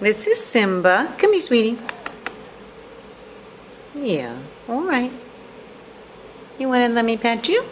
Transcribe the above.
This is Simba. Come here, sweetie. Yeah, all right. You want to let me pet you?